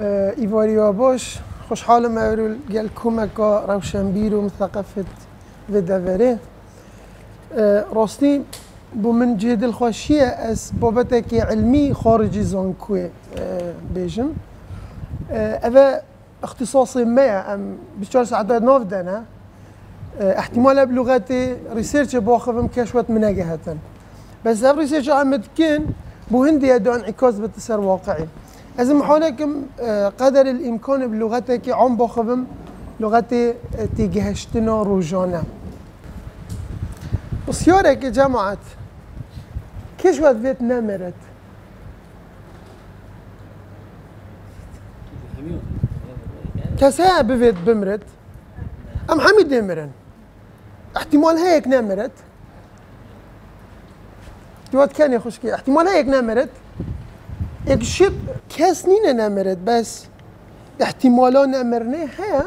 ایواریا باش خوشحالم اورول گل کمکا روشنبیر و مثقفت و دوره راستی بو من جدل خوشیه از بابتك علمی خارجي زانكوي بيجم اوه اختصاصي ما ام بشتغل ساعات ناف دانا احتمال بلغت ريسيرش باخذهم كشوت مناجهة بس هذا ريسيرش عمد كن بو هندي ادو انعكاس بتسر واقعي از محالكم قدر الامكان بلغتك عم باخذهم لغت تيجهشتنا روجانا بسيارك جماعة كيش وقت بيت نمرت كساعة بفيت بمرت أم حميد نمرن احتمال هيك نمرت دوات كان يا خشكي احتمال هيك نمرت يك شب كاس نينا نمرت بس احتمالا نمرني هيا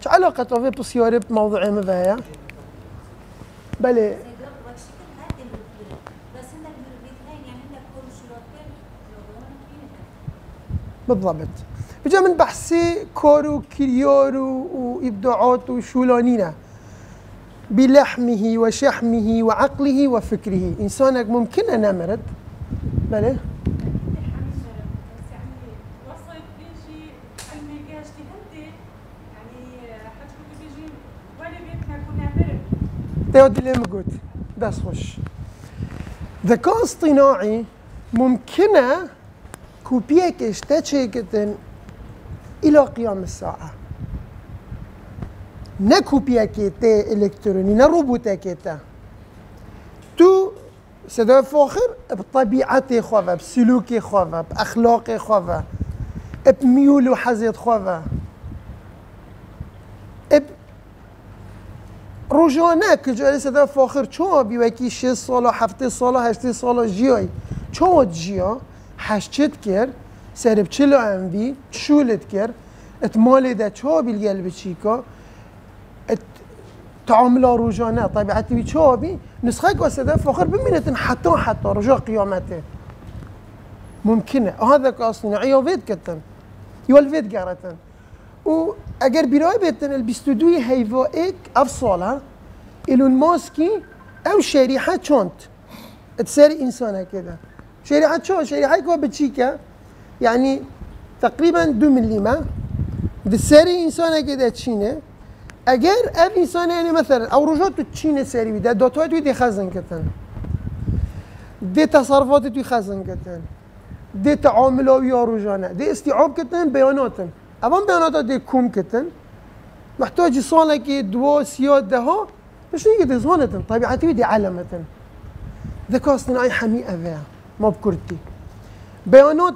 شو علاقة في بسيارة بموضوع مذايا بله بالضبط بجا من بحثي كورو كريورو وإبداعات وشولانينا بلحمه وشحمه وعقله وفكره إنسانك ممكن أن مرض بله تيودي لي مقود. بس خش ذكاء اصطناعي ممكنة كوبيك اشتاتشيكتن إلى قيام الساعة. نكوبيك تي إلكتروني تا تو صدای فاخر به طبیعت خواه به سلوک خواه به اخلاق خواه به میول و حزید خواه اب روزانه که جای صدا فاخر چون بی وکی 6 سال 7 سال 8 سال جیای. چون جیا هشتت کرد سرب چلو ام بی شولت کرد اتمال ده چو بیل قلب چیکا تعامل روزانه طبیعتی چو بی نسخة وسدا فخر بمينة حتى حتى رجاء قيامته. ممكنة. هذا كاصناعية وفيد كتن. يول فيد قارتن. و اگر بیرای بتن البستودوی هیوا ایک اف ساله ایلون ماسکی أو شریحه چونت تسر انسانه كده شريحة شو شريحة يكون بتشيكا يعني تقريبا 2 ملم سري انسان كده تشينه اگر اف انسان يعني مثلا او رجعت تشينه سري ده دوتات دي خزن كتن دي تصرفات توی خزن کتن. دي تعامل یا روزانه دي استيعاب کتن بياناتن اول بيانات دي كوم كتن محتاج صالة كي دو سياد ده ها مش نيجي دي صالة طبيعتي دي علامة ذكاء اصطناعي حميقة فيها ما بكرتي بيانات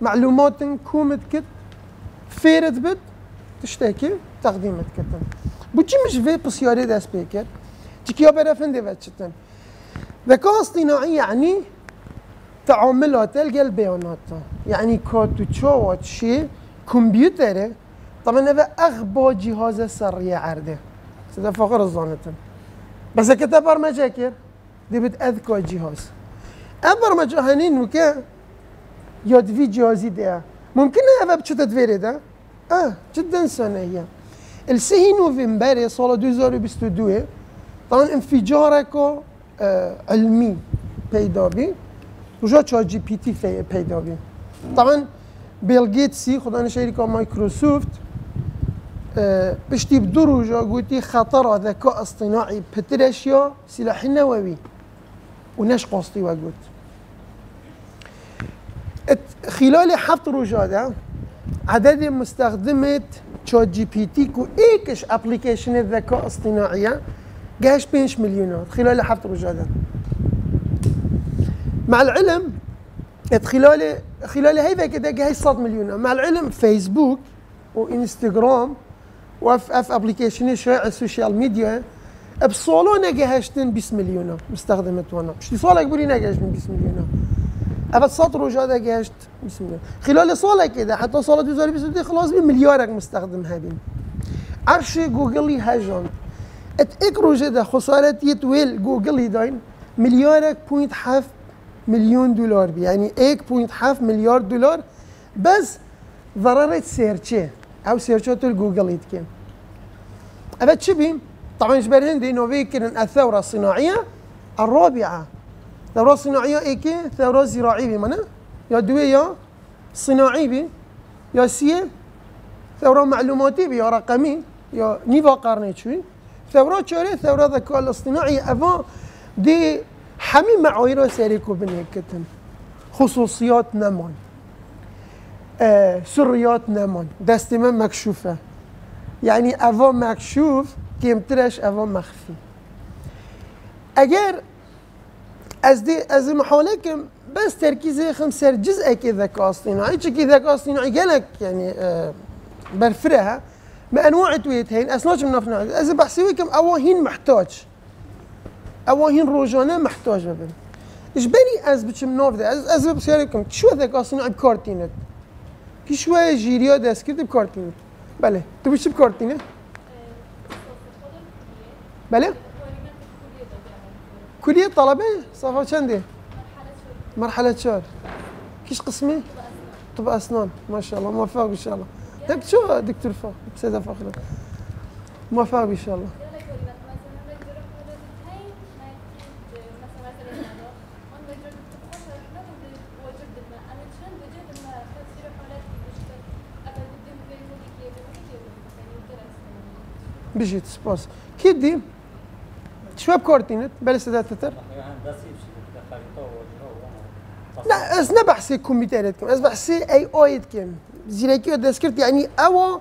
معلومات كومت كت فيرت بد تشتكي تقدیمت کردن بو چی مشوه پسیاری دست پی کرد. چی کیا برفن دیوت چتن. ذکا اصطناعی یعنی تعاملات الگل بیانات. یعنی کاتو و چی کمپیوتره طبعا هذا اغبى جهاز سريع عرده سيدا فخر الظانتن بس كتب برمجة كير دي بت اذكى جهاز. ابرمجة هنين وكا ياد في جهازي ده. ممكن هذا بتشتت فيري ده؟ اه جدا سنة هي السهي نوفمبر صار 2022 طبعا انفجارك آه علمي پیدا بی رجا چا جی پی تی پیدا بی طبعا بیل گیتسی خدا شركة مايكروسوفت آه بشتي بدو رجا قلتي خطر ذكاء اصطناعي بترشيا سلاح نووي ونش قصدي وقلت خلال حفظ روجادا عدد مستخدمة تشات جي بي تي كو ايكش ابلكيشن الذكاء الاصطناعية قاش بينش مليونات خلال حفظ روجادا مع العلم خلال خلال هيدا كده جاي صد مليون مع العلم فيسبوك وانستغرام واف اف ابلكيشن شائع السوشيال ميديا بصالونا جهشتن 20 مليون مستخدمة وأنا شتي صالك بولي نجاش من 20 مليون ابد سطر وجاده جاشت بسم خلال صالة كده حتى صالة 2022 خلاص بمليارك مستخدم هابين عرش جوجل هاجون ات اكرو جدا خسارة يتويل جوجل داين مليارك بوينت حاف مليون دولار بي. يعني ايك بوينت حاف مليار دولار. بس ضررة سيرشي أو سيرشات الجوجل يتكلم أبد شبي طبعا جبر هندي انه بيكن الثورة الصناعية الرابعة. الثورة الصناعية ايكي ثورة زراعية بمعنى يا دوية صناعي بي يا سي ثورة معلوماتي بي يا رقمي يا نيفا قرني شوي ثورة شوري ثورة الذكاء الاصطناعي أفا دي حمي معايير سيريكو بنيكتن. خصوصيات نمان. آه سريات نمان. دستمه مكشوفة. يعني أفا مكشوف كيم ترش أفا مخفي. اگر از دی از محاله کم بس تركيز خم سر جزء كي ذكاء اصطناعي كي ذكاء اصطناعي قالك يعني آه برفرها ما انواع تويت هين اسناج من نفنا از بحسوي كم اواهين محتاج. اواهين روجانه محتاج ببن ايش بني از بچم ناف ده. از از بسياري كم شو ذكاء اصطناعي بكارتينت كي شوية جيريا دست كده بكارتينت بله. تو بيش بكارتينه بله؟ كلية طلبة؟ صفحة كندي مرحلة شهر. كيش قسمي؟ طب أسنان. ما شاء الله موفق إن شاء الله. دك شو دكتور فا؟ سيدة فاخرة موفق إن شاء الله. بجيت سباس كيدي شو بكورتينت بل سدات تتر لا أز نبحثي كمبيوترات كم أز بحثي إي اويد كم زيريكي دسكرت يعني أو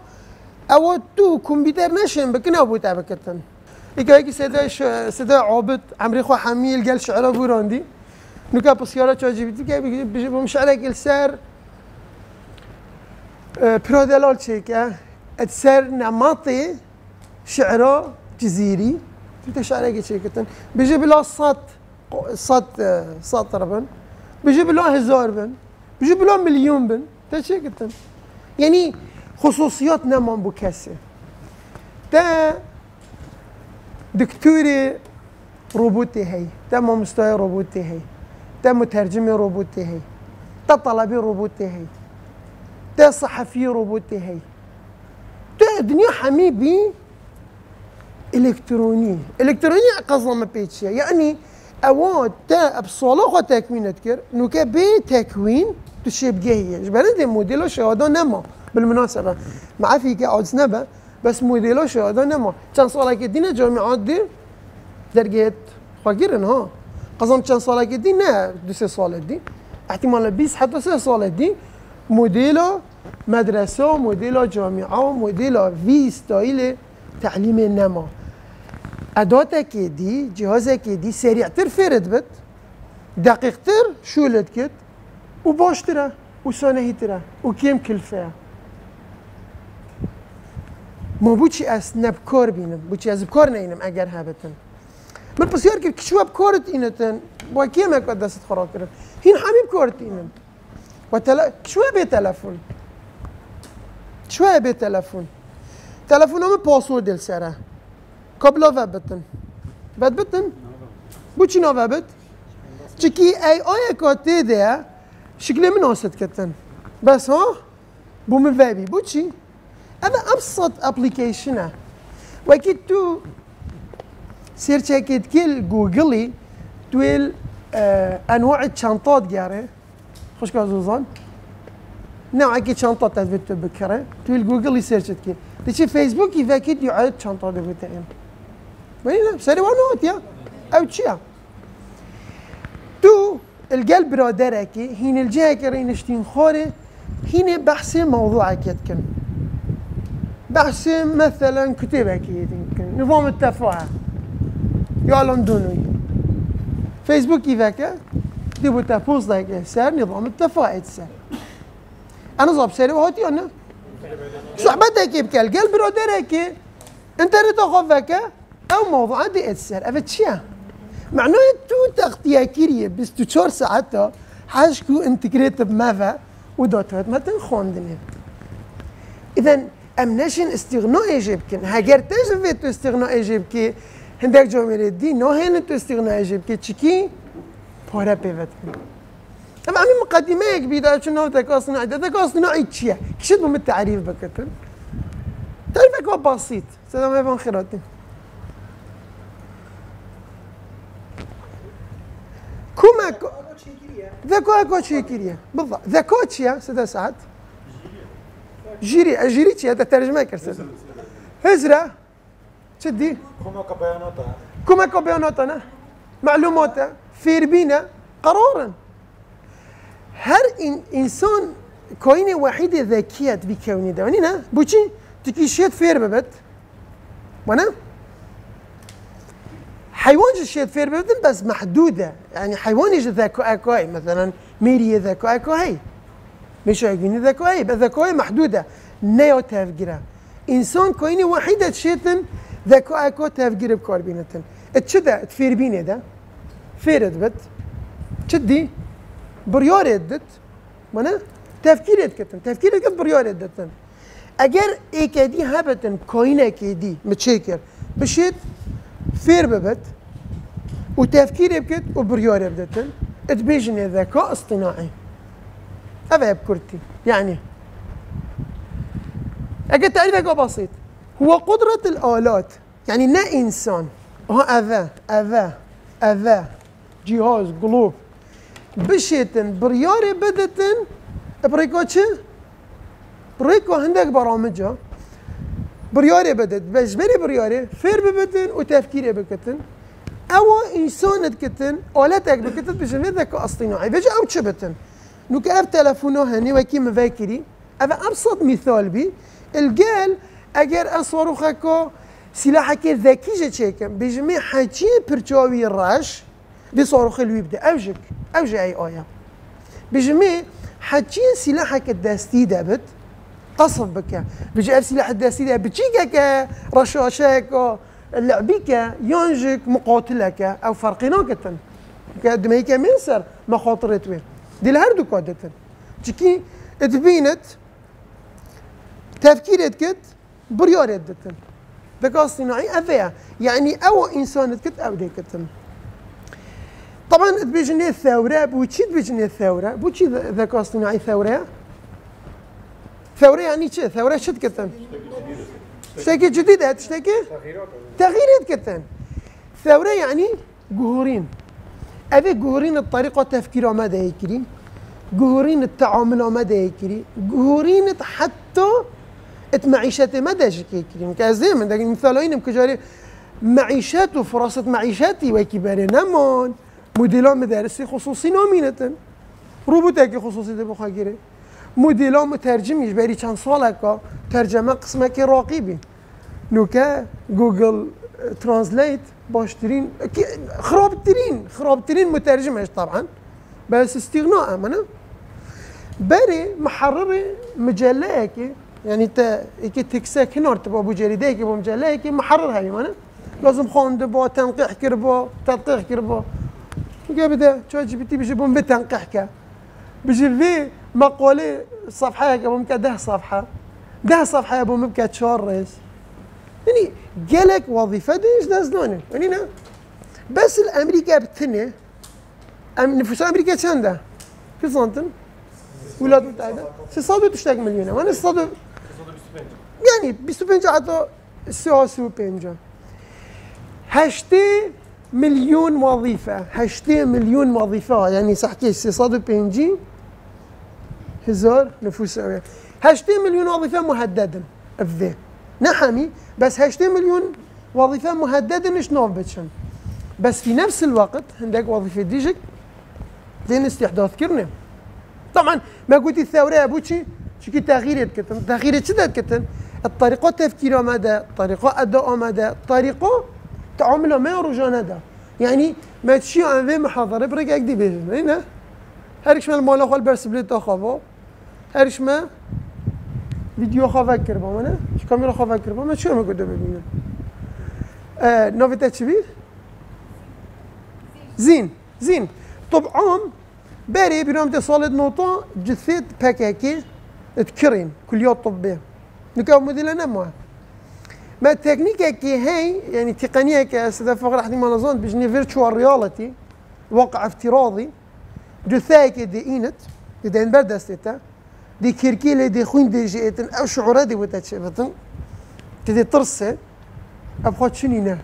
أو تو كمبيوتر نشن بكنا ابو تابكتن إيكا هيك سيدا سيدا عابد عمري خو حميل قال شعرة بوراندي. نوكا بسيارة شو جي بي تي بمشعلك السر برودلال شيكا السر نمطي شعرة جزيري. شعرك شيكتن بيجي بلا صوت صوت صوت بن بيجي بلا هزار بن. بيجي بلا مليون بن. تشيكتن يعني خصوصيات نمان كسي تا دكتوري روبوتي هي. تا مستوى روبوتي هي. تا مترجمي روبوتي هي. تا طلبي روبوتي هي. تا صحفي روبوتي هي. تا دنيا حميبي الكتروني الكتروني قصة بيتشيا يعني أواد تا بصولا خو تكوين تكر نوكا بي تكوين تشيب جاهية جبال انت موديلو شهادة نما. بالمناسبة. مع فيك عود نبا بس موديلو شهادة نما. كان صالة كدينا جامعات دي درجات خاكرن ها. قصم كان صالة كدي دو سي صالة دي. احتمال بيس حتى سي صالة دي. موديلو مدرسة موديلو جامعة موديلو في ستايل تعليم النما اداتك دي جهازك دي سريعتر فرد بت دقيقتر شولت كت وباشتره وسانهيتره وكيم كلفه ما بوچی از نبکار بینم بوچی از بکار نینم اگر هبتن من بسیار که کشو بکارت اینتن با کیم اکاد دست خراب کرد هین همین کارت اینم و تل... کشو به تلفن شو به تلفن تلفن هم پاسورد دل سره قبل وبتن بد بتن بو چی نوبت چکی ای آیا کاتی ده شکل من آسد کتن بس ها بو من وبی بو چی هذا ابسط ابلكيشن وكي تو سيرش أكيد كل جوجلي تويل آه انواع الشنطات جاري خوش نوع أكيد شنطات تثبت بكره تويل جوجلي سيرش كي تشي فيسبوك يفكر يعد شنطات بتاعهم وين سري ونوت يا. أو تشيا تو القلب برادرك هين الجهة كرينشتين خوري هين بحث موضوع كتكن بحث مثلا كتابك يمكن نظام التفاعل يا لندنوي فيسبوك كيفك ديبو تابوز لايك سر نظام التفاعل سر أنا صاب سري وهاتي أنا صحبتك يبكى القلب برادرك انترنت اخوفك أو موضوع دي اتسر افت شيا معناه تو بس تو چهار ساعتا حاشكو انتجريت بمافا ودوتوت ما تنخوندني اذا ام نشن استغناء هاجر تجربة تو استغناء يجيبكي هندك جامعة دي نو هن تو استغناء يجيبكي تشكي پیوت کن اما عمي مقدمه بيدا شنو ذكاء اصطناعي ذكاء اصطناعي تشيا كشت بهم التعريف بكتن تعريفك بسيط سلام عليكم خيراتي كوما ذكاء اكو شيكيريا بالضبط. ذكاء تشيا سيدا سعد. جيري جيري تشيا ترجمه كرسل. هزرة. تدي كما كبياناتا كوما اكو بياناتنا معلومات فيربينا قرارا. هر إن إنسان كاين وحيد ذكية بكوني ده نه. بوچی تكيشيت فير ببت. وأنا؟ حيوان شيت فير ببت بس محدودة. يعني حيوان يجي ذكاء كاي مثلا ميري ذكاء كاي مش هيجيني ذكاء بس ذكاء محدودة. نيو تفجيره إنسان كاين وحيدة شيتن ذكاء كا تفجير بكار بينتن. اتشدا تفير بيني ده. فيرد بت تشدي بريار يدت وأنا؟ تفكير يدكتن تفكير يدكت بريار يدتن اگر ایکدی هبتن کاینه کدی متشکر بشید؟ فیر ببت و تفکیر بکت و بريار بدتن تبيجن ذكاء اصطناعي هذا بكرتي يعني أجل تعريفك بسيط هو قدرة الآلات يعني نا إنسان هو أذى أذى أذى جهاز قلوب بشيتن برياري بدتن بريكو چه؟ بريكو هندك برامجها برياري بدت بس بني برياري فير ببتن وتفكيري بكتن أو انسان كتن آلتك بكتن بجمع ذكاء اصطناعي بيجي أو تشبتن نوك اف تلفونه هني وكي مفاكري اف ابسط مثال بي الجال اگر اصوروخكو سلاحك ذكي جا تشيكم بجمع حكي برتشاوي الراش بصاروخ اللي يبدا اوجك اوجي اي إيه بجمع حكي سلاحك الداستي دابت قصف بك. سلاح الداستي ده بتشيكك رشاشك لعبيك ينجك مقاتلك أو فرقيناك قد هيك منسر مخاطر توين دي الهردو كودتن تشكي تبينت تفكير كت بريار يدتن ذكاء اصطناعي أذية يعني أو إنسان كت أو دي كتن طبعا تبيجني الثورة بوشي تبيجني الثورة. بوشي ذكاء اصطناعي ثورة. ثورة يعني شو ثورة شد كتن تشتكي جديدة تشتكي تغييرات كتن ثورة يعني جهورين أبي جهورين الطريقة تفكير ما ده يكري جهورين التعامل ما ده يكري جهورين حتى ات معيشات ما ده يكري كازي من ده مثالين مكجاري معيشات وفرص معيشاتي وكبار نمون مديران مدارسي خصوصي نامينة روبوتك خصوصي ده مدیلا مترجمیش بری چند سال که ترجمه قسمه که راقی بین. نوکه گوگل ترانسلیت باشترین خرابترین خرابترین مترجمش طبعا. بس استغناء منه بري محرر مجله كي يعني یعنی تا كي تكسا كنار تبا ابو جريده كي ابو مجله که محرر هاي مانا لازم خونده با تنقيح كربا تدقيق كربا قبدا شو جي بي تي بيجي بوم بتنقيح كا بيجي في مقولة صفحة أبو مكا ده صفحة. ده صفحة أبو مكا تشورس يعني جالك وظيفة ديش دازنوني يعني نا بس الأمريكا بتنه أم نفوس أمريكا چنده؟ كم سنتن؟ الولايات المتحدة 600 مليون وأنا 600 يعني 25 حتى 35 هشتي مليون وظيفة. هشتي مليون وظيفة. يعني صحكي 650 هزار نفوس أمريكا هشتي مليون وظيفة مهددة. افذي نحمي بس هشتي مليون وظيفة مهددة مش نوف بتشن بس في نفس الوقت عندك وظيفة ديجك زين استحداث كرنا طبعا ما قلت الثورة يا بوتشي؟ شكي تغيير كتن تغيير كتن كتن الطريقة تفكير مدى طريقة أداء مدى طريقة تعامل ما رجعنا ده يعني ما تشي عن ذي محاضرة بريك أكدي بيجن هنا؟ هرش ما المال أخوال برس بليت أخوة هرش ما فيديو خوا فكر با منه. كاميرا خوا فكر با من؟ شو ما قد ببینم نوفيتا تشبيه زين زين طبعا بري برنامج اتصالات نوطة جثيت باكاكي تكرين كليات طبية نكاو موديل نموا ما التكنيكا كي هي يعني تقنية كأستاذ فقر أحد ما نظن بجني فيرتشوال رياليتي واقع افتراضي دثايك دي إينت دي دين بردستتا دي كيركيلي دي خوين دي جيتن أو شعورا دي وتتشبتن تدي ترسي أبخوت شنينه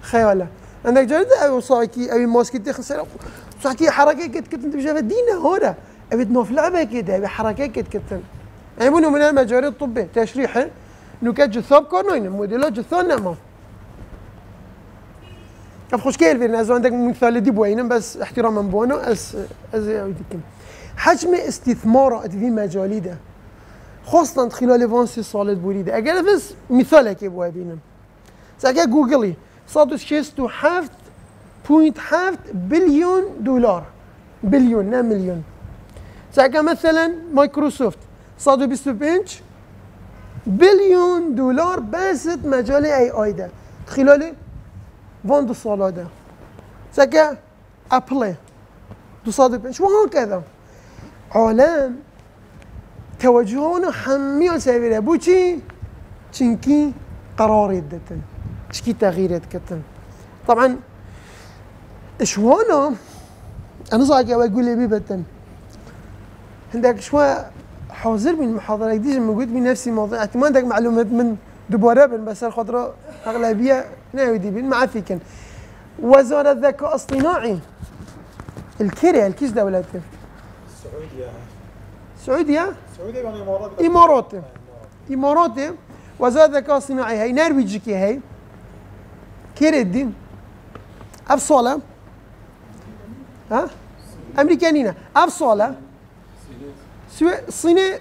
خياله عندك جرد أو صاكي أو ماسكي تخسر صاكي حركة كت كت بجافة دينا هورا أبي تنوف لعبة كده أبي حركة كت كت يعني من المجال الطبي تشريحه نكات جثاب كورنوين موديلات جثان نما. خوش كيل بين از عندك مثال دي بوينم بس احتراما بونو از از حجم استثمارات في مجالي ده. خاصة خلال وان سی سالت بوریده اگر بس مثال که باید بینم اگر گوگلی 167 پوینت هفت بلیون دلار. بلیون نه میلیون. اگر مثلا مایکروسافت 125 بلیون دلار بست مجال ای آی ده. خلال وان دو سالا ده. اگر اپل 205 و هكذا عالم. توجهونه حمية سيفيرة بو چي؟ چنكي قرار يدتن. چكي تغيير يدكتن. طبعا اشوانا أنا صاحي أقول لي بيبتن. عندك شوية حاضر من المحاضرة دي موجود من نفسي موضوع ما عندك معلومات من بن بس الخضراء أغلبية ناودي بن مع فيكن وزارة الذكاء الاصطناعي الكيريا الكيس دولته السعودية سعودية؟ السعودية يعني إمارات. إمارات. إمارات. وزارة الذكاء الاصطناعي هي نرويجكي هي كيري الدين أفصالة. ها؟ أمريكانينا. أفصالة. الصيني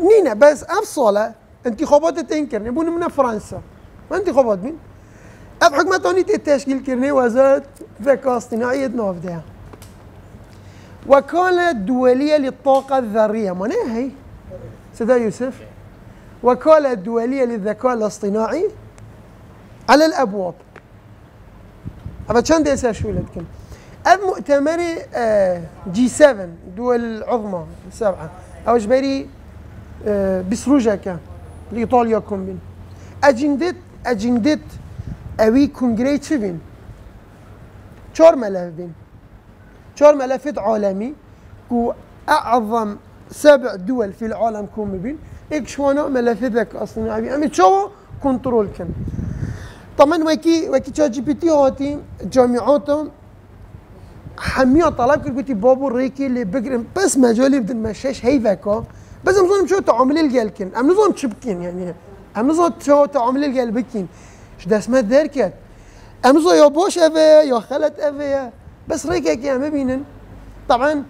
نينا. بس افصله انتخابات تنكر نبون من فرنسا. ما انتخابات مين؟ أف حكمة توني تشكيل كرني. وزارة ذكاء اصطناعي نافذها وكالة دولية للطاقة الذرية ما هي؟ سيدا يوسف. وكالة دولية للذكاء الاصطناعي على الأبواب. أبا كان دي شو لكم المؤتمر جي 7 دول العظمى السبعه أو جبري آه، بسروجاكا لإيطاليا كومبين. اجندت اجندت أوي كونغري تشيفين شور ملاف بين. شور ملفات عالمي كو اعظم سبع دول في العالم كوم بين ملفات ذاك أصلا ابي شو كنترول كان طبعا وكي وكي تشات جي بي تي هاتي جامعاتهم حمية طلب كل قلتي بابو ريكي اللي بقرن بس ما جولي بدن مشاش هيفاكو بس نظن شو تعامل الجالكن ام نظن شبكين يعني ام نظن شو تعامل الجال بكين شو اسمه ذركت ام نظن يا بوش افيا يا خلت افيا بس ريكي يا ما بينن. طبعا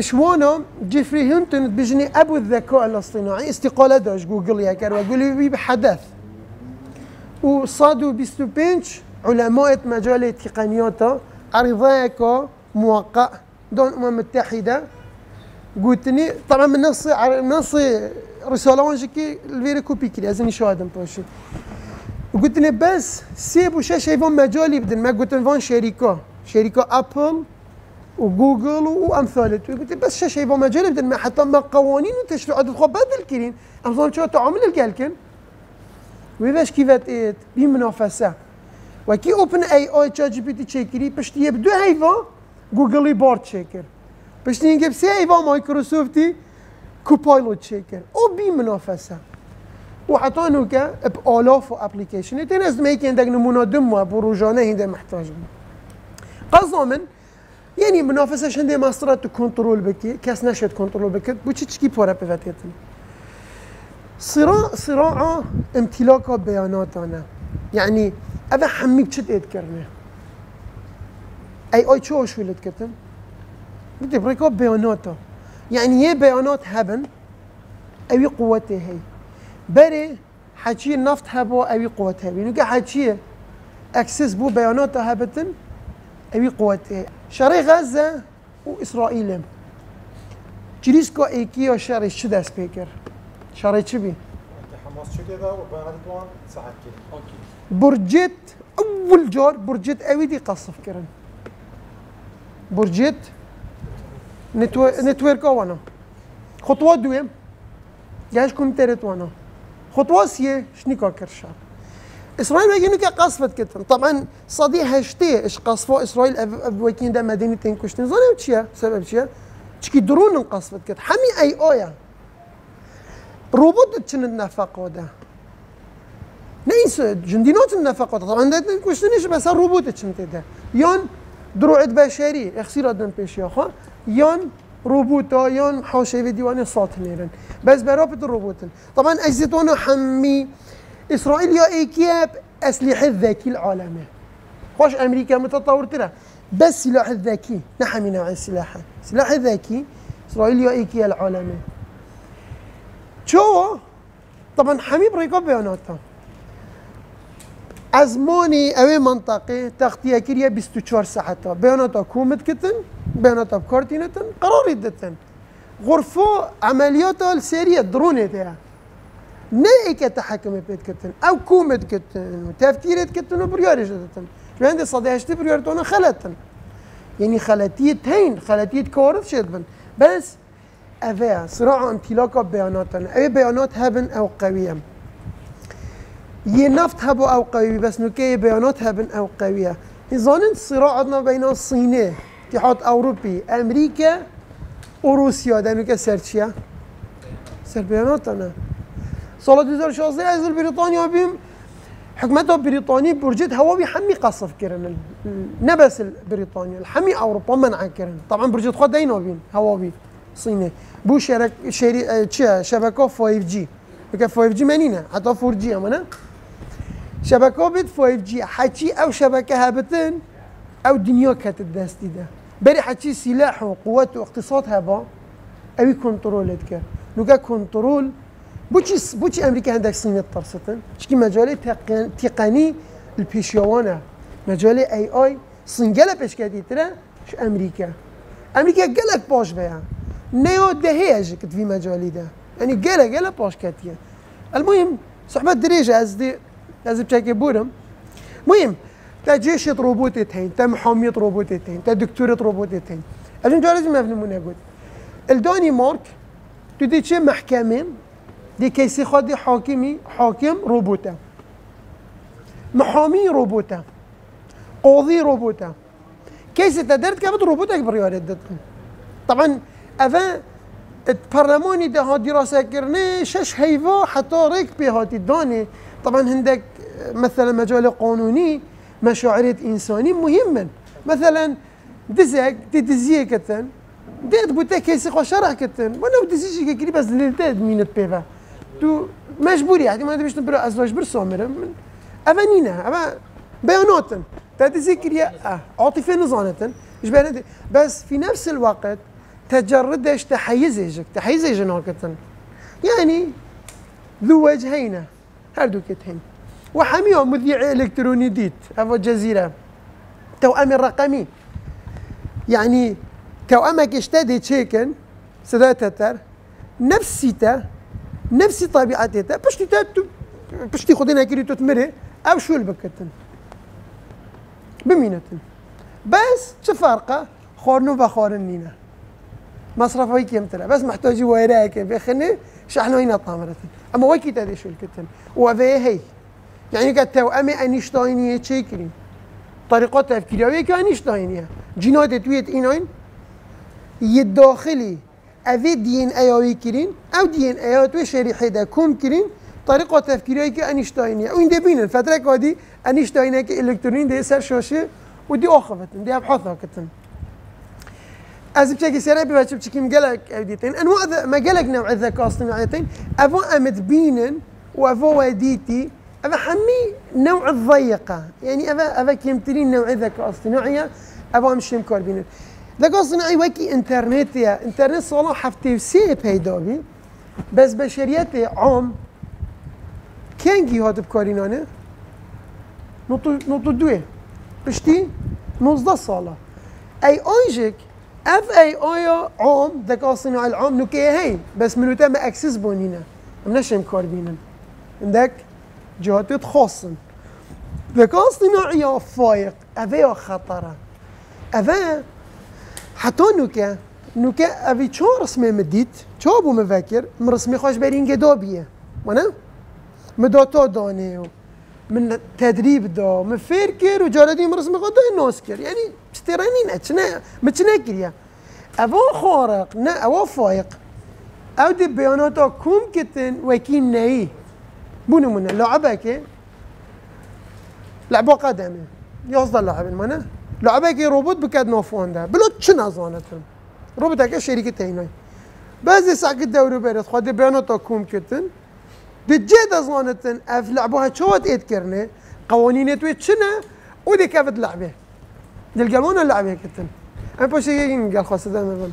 شوانا جيفري هنتون بجني أبو الذكاء الاصطناعي استقالة داش جوجل يا كار واقول لي بحدث. وصادوا بيستو بينش علماء مجال التقنيات عرضاك موقع دون الامم المتحده قلتني طبعا من نص نص رسالة وانجكي الفيري كوبي كي لازم يشاهد بوشي قلت بس سيبوا شاشة يفون مجالي بدل ما قلت فون شركة شركة أبل وجوجل وأمثالته قلت بس شاشة يفون مجالي بدل ما حتى ما قوانين وتشريعات الخو بدل كرين أمثال شو تعامل الكالكن ويفاش كيفات إيه بمنافسة وكي اوبن اي اي تشات جي بي تي تشيكري باش يبدو هيفا جوجل بورد تشيكر باش نجيب سي هيفا مايكروسوفتي كوبايلوت تشيكر أو بي منافسه وعطانو كا بالاف ابلكيشن تنز ميكي عندك نمونة دم بروجانة هنده محتاج قصدا يعني منافسه شنده ماسترات كنترول بكي كاس نشد كنترول بكي بوتشي تشكي بورا بفاتيتن صراع صراع امتلاك بياناتنا يعني اذا حمي بشت اذكرنا اي اي شو شو اللي تكتن بدي بريكو بياناته يعني هي بيانات هبن اوي قوته هي بري حكي النفط هبو اوي قوته هي نوكا حكي اكسس بو بيانات هبتن اوي قوته شري غزة وإسرائيل. جريسكو ايكي شري شو داس بيكر؟ شري شبي حماس شو كذا وبيانات ساعات كذا أوكي. برجيت أول جار برجيت اويدي قصف كرن. برجيت نتو... نتورك وأنا. خطوات دويم. جاش كم ترت وأنا. خطوة سيه شنيكا كرشا. إسرائيل وكي نكا قصفت كتن طبعا صدي هشتي إش قصفوا إسرائيل وكين دا مدينة كشتن زاني وتشيا سبب شيا تشكي درون انقصفت كت حمي أي أويا. روبوت تشن النفق ودا نيس جندينوت النفق ودا طبعا دا كشتنش بس روبوت تشن تدا يون دروع بشري إخسير أدن بيش يا خو يون روبوتا يون حوشي ديوان صوت نيرن. بس برابط الروبوتن طبعا أجزتونا حمي إسرائيل يا ايكياب أسلحة الذكي العالمي خوش أمريكا متطور ترى بس سلاح الذكي نحن من نوع السلاح. سلاح الذكي إسرائيل يا ايكيا العالمي شو؟ طبعا حميد بريكو بياناتا ازماني اوي منطقه تغطيه كريا 24 ساعه بياناتا كومت كتن بياناتا بكارتينتن قرار يدتن غرفه عمليات السيريه درون ده نه ای که تحکم پید کتن أو کومت کتن و تفکیرت کتن و بریارش دادتن شو هنده صده هشتی بریارتون خلطن يعني خلطية تين خلطية كورث شدبن. بس أفيا صراع امتلاك بياناتنا أي بيانات هبن أو قوية يه نفط هبو أو قوي بس نوكي بيانات هبن أو قوية نظام صراعنا بين الصين اتحاد أوروبي أمريكا وروسيا ده نوكي سرچيا؟ سر بياناتنا سال 2016 از بريطانيا بيم حكومتها بريطانيا برجت هواوي حمي قصف كرن نه بس بريطانيا اوروبا منع كرن طبعا برجت خود دينو بين هواوي صيني بو شرك شري شبكه 5 جي بك 5 جي منينه حتى 4 جي امانه شبكه بيت 5 جي حكي أو شبكه هابتن أو دنيا كانت الدستي ده. بري حكي سلاح وقوات واقتصاد هبا اوي كنترول كر نوكا كنترول بوچی بوچی امریکا هندک سینت ترستن چکی مجال تقنی البیشیوانا مجال ای آی سنگل پیش کردی تره ش امریکا امریکا گلک باش بیا نیو دهیج کت في مجالی ده يعني گله گله باش كاتيه المهم صحبة دريجة از دي لازم بشكل بورم. مهم تا جيشة روبوتتين تا محامية روبوتتين تا دكتورة روبوتتين عشان لازم يفهمون يقول الدنمارك تدي چه محكمة دي كيسي خدي حاكمي حاكم روبوتا. محامي روبوتا. قاضي روبوتا. كيسي تدرت كابت روبوتا بريارة دتن طبعا أفا البرلماني ده ها دراسة كرني شش هيفا حتى ريك بهاتي داني. طبعا هندك مثلا مجال قانوني مشاعرية إنساني مهما. مثلا دزك تدزيه كتن. ديت بوتا كيسي خو شرح كتن. وأنا ودزيش كي بس للتاد مينت بيفا. تو مجبوری يعني ما تبيش تبرا ازواج برسومر من افانينا اما بيانات تذكر آه عاطفه نظانة إيش بس في نفس الوقت تجردش تحيزك تحيزج ناكتن يعني ذو وجهين هردو كتهن وحميهم مذيع الكتروني ديت افو جزيره توأم الرقمي يعني توأمك اشتدي تشيكن سداتتر نفسيته نفس طبيعتها. بشتي تاتو بشتي خدينا كري تتمري أو شو البكتن بمينتن بس تفارقة خورنو بخورنينا مصرف ويكي يمتلا بس محتاجي ويراك بخني شحنو هنا طامرتن أما ويكي تادي شو الكتن وفي هي. يعني قد توأمي انيشتاينية تشيكرين طريقة تفكيرية ويكي انيشتاينية جينات تويت اينوين يداخلي. اوی دین ایاوی کرین أو دین ایا تو شریحه ده کم کرین طریقه تفکیری که انیشتاینیه و این ده بینن فترة کادی انیشتاینه که الکترونین ده سر شاشه و دی آخفتن دی ابحاث کتن أز بشكل سريع بيبقى بشكل جلك أوديتين. انواع ما جلك نوع الذكاء الاصطناعيتين. أفو أمت بينن وأفو وديتي أفا حمي نوع الضيقة. يعني افا أفا كيمترين نوع الذكاء الاصطناعي أفو مش مكار بينن. ذكاء اصطناعي وكي انترنتيا انترنت صلاح حفتي سي بيدابي بس بشريت عام. كنجي هات بكارينانه نوتو نوتو دوه. بشتي 19 ساله اي ايجك اف اي اي عام ذكاء اصطناعي العام نوكي هي بس منو تم اكسس بونينا منش مكار بينن عندك جهات خاصن. ذكاء اصطناعي فايق افيا خطره. افا حتى نوكا نوكا افي چو رسمي مديت؟ چو بو مفكر؟ مرسمي خوش برين قدابيه وأنا؟ مداتا دانه من تدريب دا من فيركر وجاردي مرسم خود نوسكر يعني سترانين اتشنا متشنا كريا أبو خارق نا أبو فايق أو دي بياناتا كوم كتن وكين نهي. بونو منا لعبك لعبة قدمه. يصدر لعب منا لعبك روبوت بكاد نوفون ده بلو تشنا زانتن روبوت هكا شركة تيناي بعضی ساعت دورو برد. خود بياناتا كوم كتن دجيت زانتن اف لعبوها شوت ايد كرنه قوانين تويت شنا ودي كافت لعبه. دل قالونا لعبه كتن أنا بوشي قال خاصة دائما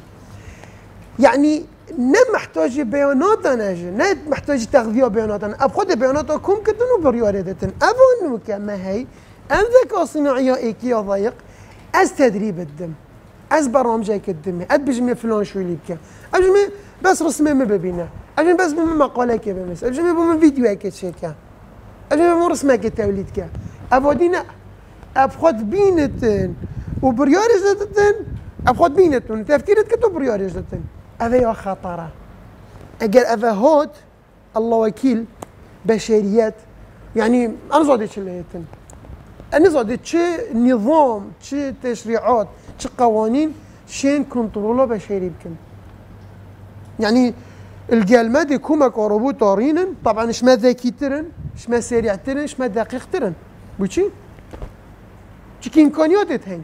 يعني نه محتاج بيانات نجي نه محتاج تغذية بيانات اب خود بيانات كم كتن وبريارة دتن. ابو نوكا ما هي ام ذكاء صناعي ايكي ضيق از تدريب الدم از برامج الدم اد بجمي فلان شو ليبكا اجمي بس رسمه ما ببينه اجمي بس بمن مقاله كي بمس اجمي بمن فيديو هيك شيكا اجمي بمن رسمه كي توليد ابودينا اب خود بينتن وبريارة دتن اب خود بينتن تفكيرت كتب بريارة دتن أذا خطرة أجل أذا هود الله وكيل بشريات يعني أنا زودي شليتن أنا زودي شي نظام شي تشريعات شي قوانين شين كنترولو بشري بكم يعني الجلمة دي كوما كوروبو طارينن طبعا اش ما ذكي ترن اش ما سريع ترن اش ما دقيق ترن. بوشي شي كي امكانيات هين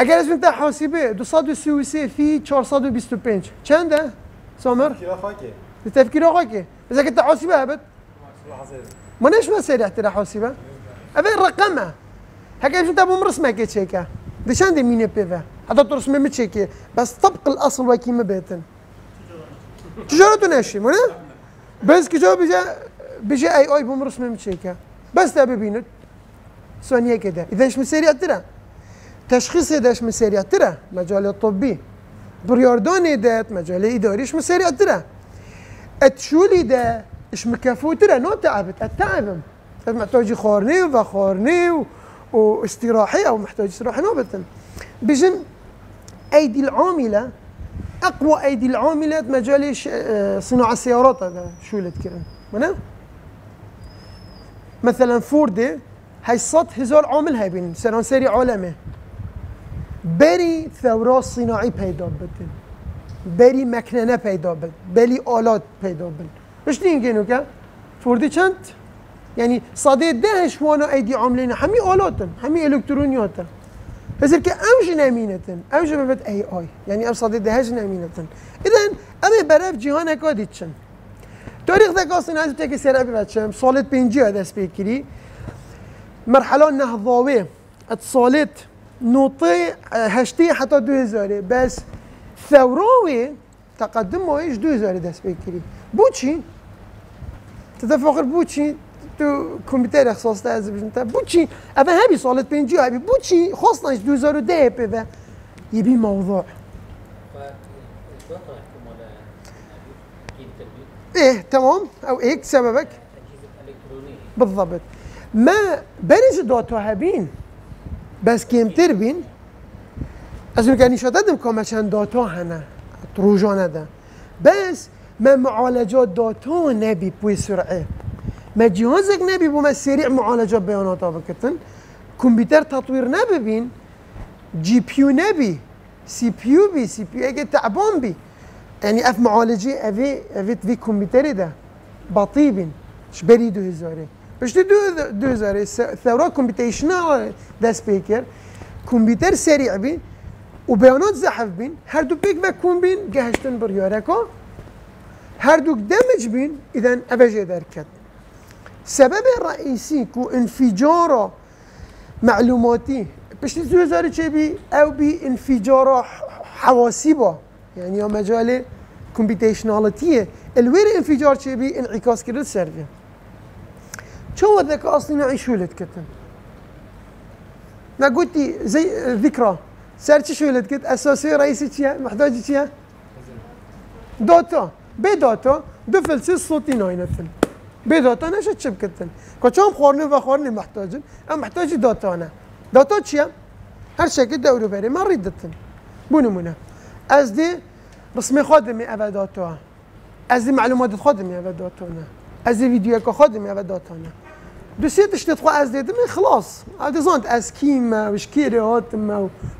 اگر اسم تا حاسبه 233 فی 425 چنده؟ سامر؟ تفكير خاكي التفكير خاكي اذا كنت حاسبه هبت ما نش ما سريع ترى حاسبه ابي رقمه؟ هكا اسم تا بمرسمه كي تشيكا دي شان مين بيفا هذا ترسمه متشيكي بس طبق الأصل وكي ما بيتن. تجارة ناشي منا بس كجا بيجا بيجا أي اي بمرسمه متشيكا بس تابي بينت. ثانية كده. إذا إيش مسيري ترى؟ داش من سريع ترى؟ مجال الطبي. برياردوني دات مجال إداريش من سريع ترى؟ أتشولي دا اش مكافو ترى نو تعبت التعب محتاج خورني وخورني و... واستراحي أو محتاج استراحه نوبة بجن ايدي العامله اقوى ايدي العامله مجال آه، صناعه السيارات هذا شو اللي تكرم مثلا فوردي هاي صد هزار عامل بين سران سري عالمه. بری ثورا صناعی پیدا بدن بری مکننه پیدا بدن بری آلات پیدا بدن إيش گینو که؟ فوردی چند؟ يعني صادي دهش وأنا ايدي عاملين همي آلاتن همي الكترونياتن بس که امش نمینتن. امش ببت اي اي يعني ام صادي دهش نمینتن. اذا امي برف جهان اكاديتشن تاريخ ذكاء صناعي تاكي سر ابي بچم سالت بينجي دست بكري مرحله نهضاوي اتصالت نوطي هشتي حتى دو هزاري بس ثوراوي تقدم إيش دو هزاري دست تو دفعه bu بوچی تو کمیته اخصاص ده از بیشتر بوچی اما همی سالت پنجی همی بوچی خواستن از ده پی و یه بی موضوع. ايه تمام؟ او هيك سببك بالضبط. ما بنج دوتو هبين بس كيم تربين از مكاني شدد مكان دوتو هنا تروجو ندا بس ما معالجات داتا نبي بوي سرعه. ما جهازك نبي بما سريع معالجات بيانات بكتن كمبيوتر تطوير نبي بين جي بيو نبي سي بيو بي سي بيو أجي تعبان بي يعني اف معالجي افي افي في كمبيوتر ده. بطيء بين شبري دو هزاري باش دو دو هزاري ثورة كومبيتيشنال دست بيكر كمبيوتر سريع بين وبيانات زحف بين هر دو بيك بكون بين جهشتن برياركا هر دو دمج بين اذا افجي دركت السبب الرئيسي كو انفجار معلوماتي باش دو هزاري بي أو بي انفجار حواسيبه يعني مجال كومبيتيشناليتيه الوير انفجار بي انعكاس كريت سيرفير شو الذكاء الصناعي شو اللي تكتن ما قلتي زي ذكرى سألت شو اللي تكت أساسي رئيسي بداتا بفلسي صوتي به بداتا نشه چه بکتن کچام خورنه و خورنه محتاجن ام محتاج داتانه داتا چیه؟ هر شکل دورو بره من ریدتن بونمونه از دی رسم خادمی او داتا از دی معلومات خادمی داتا نه از دی ویدیو که خادمی اول داتانه دوسيت اش از دیدم من خلاص عالی زند. از كيما وش كيري و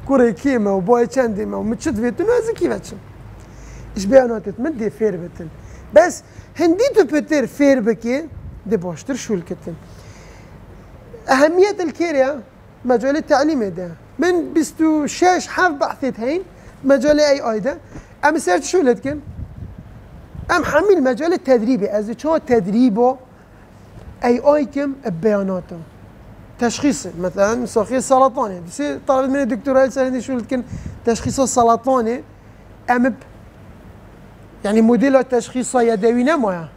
بای كيما و تشانديما ومتشد و از كيفاتشم من دي فير بتن. بس هندي تو بتر فير بكي دي باشتر شو الكتن أهمية الكيريا مجال التعليم ده. من بستو شاش حف بحثت هين مجال أي آي ده. أم سيرت شو لتكن أم حمل مجال التدريبي از شو تدريبه أي آي كم بياناته تشخيص مثلا ساخي السرطاني طلبت من الدكتور هاي سنه شو لتكن تشخيص السرطاني أم يعني موديل التشخيص يدوي نمويا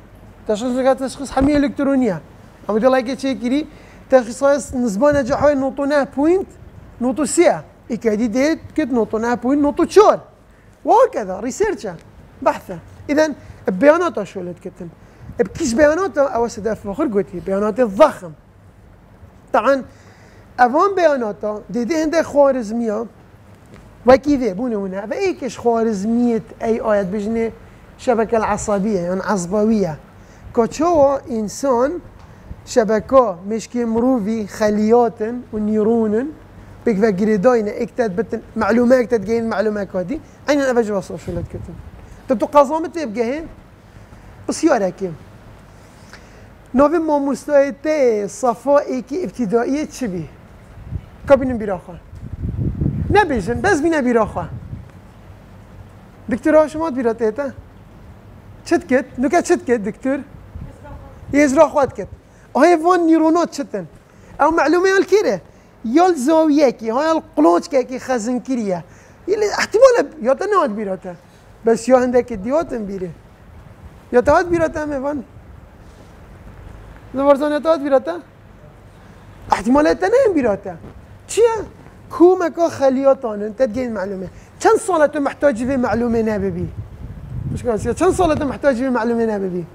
تشخيص تشخيص حمية إلكترونية. موديل هيك شيء كذي تشخيص نسبة نجاحه نوتو بوينت نوتو سيا إكادي ديت كت نوتو بوينت نوتو تشور وهكذا ريسيرشا بحثة. إذا بيانات شو اللي تكتن بكيش بيانات أو سدا فخر قلتي بيانات الضخم. طبعا أفان بيانات دي دي هندي خوارزمية. وكيف بونه هنا؟ فأيكش خوارزمية أي آيات بجنه شبكة العصبية يعني عصبوية كتشو إنسان شبكة مشكي مروفي خليات ونيرون بيك جريداين اكتد بتن معلومات اكتد جاين معلومات هذه اين أنا بجوا شو لك كتن تبتو قازامة تبقى هين بس يارك نوفي ما مستويته صفائي كي ابتدائية تشبي كابين بيراخا نبيجن بس بينا بيراخا دكتور شما بيراتيتا چت کت؟ نوکه چت کت دکتور یزرا خود کت. های وان نیرونات چتن؟ او معلومه هال کیره؟ یال زاویه کی؟ های القلوچ که کی خزن کریه یلی احتمال یا تا نهاد بیراته. بس یا هنده که دیواتن بیره. یا تا هاد همه وان. زبرزان یا تا هاد بیراته؟ احتمال تا نه بیراته. چیه؟ کومک خلیات آنن تدگین معلومه. چند سالت محتاجی به معلومه نببی مش كان كم صولة محتاج في معلومين ببي.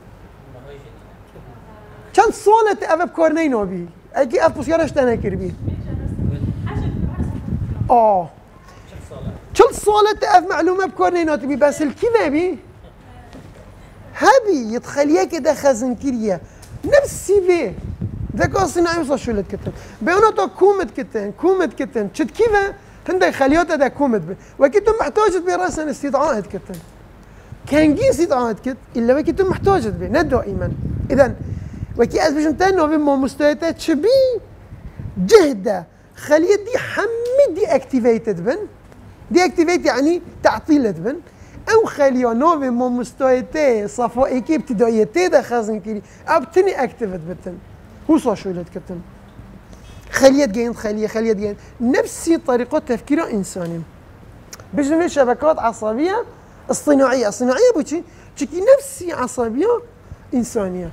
كم صولة أف بكورنين بي. أجي أف بسيارة اشتنا كربي آه. كل صولة أف معلومة بكورنين بي بس الكذا بي هبي يتخليك كده خزن كريا نفسي بي. ذكاء صناعي وصل شو كتن. بياناتا كومت كتن كومت كتن. شد كيفا هندي خليوتا دا كومت بي. وكتن محتاج براسا استدعاء كتن. كت إلا وكي تم محتاجة به ندو دائما إذا وكي أز بجن تانو في مو مستويتات شبي جهدة. خلية دي حمي دي اكتيفيتد بن. دي اكتيفيت يعني تعطيلت بن. أو خليه مو مستويتي صفو ايكي ابتدائيتي دا خازن كيري. ابتني اكتيفيت بتن. هو شو كتن. خلية جين خلية خلية جين نفسي طريقة تفكير إنساني. بجنب شبكات عصبية الصناعيه، الصناعيه بوشي؟ تشكي نفسي عصبيه انسانيه.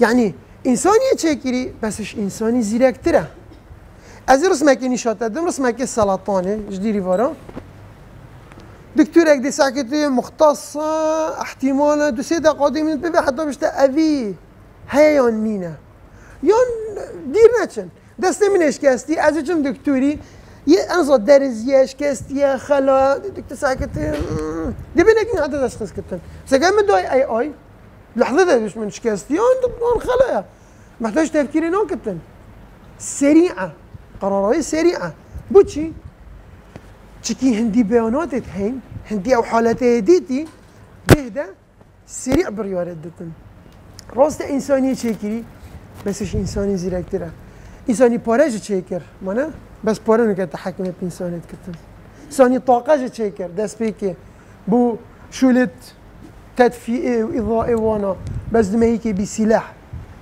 يعني انسانیه چه بسش انسانی زیرکتره از این رسمه که نشات دادم رسمه که سلطانه جدیری وارا دکتور اگه ساکتی مختص احتمال دو سه دقیقه منت ببه حتی بشته اوی هیان مینه یا دیر نچن دست منش کستی از چم دکتوری انظر درزيه شكستيه خلا دكتور ساكت دي بينك هذا تشخيص كابتن سكان من دوي اي اي لحظتها مش من شكستيه انت خلايا محتاج تفكير نو كابتن سريعه قرارات سريعه بوتشي تشكي هندي بيانات هين هندي أو حالات ديتي بهدا سريع بريارات دتن. راست انساني تشكري بس انساني زيركتره انساني بارج تشكر مانا بس پاره که تحکم پینسانت کتن سانی طاقه چه کرد؟ دست که بو شولت تدفیعه و اضاءه وأنا بس دمه که سلاح.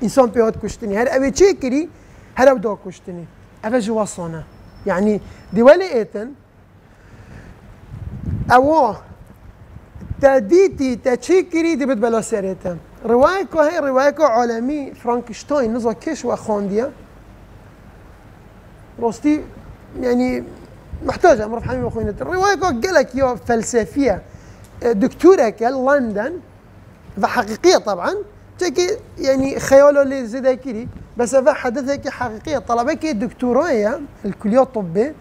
انسان پیاد کشتنی. هر اوه چه کری؟ هر أو دا کشتنی. اوه جواسانه يعني دولة ايتن أو تديتي تشيكري دي بتبلا سيريتن رواية هي رواية عالمي فرانكشتاين نزا كيش وخانديا روستي يعني محتاجة مرة حميم أخوينا الرواية قال لك يا فلسفية دكتورة كان لندن فحقيقية طبعا تكي يعني خياله اللي زي ذاكري بس حدثك حقيقية طلبك دكتوراه الكلية الطبية